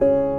Bye.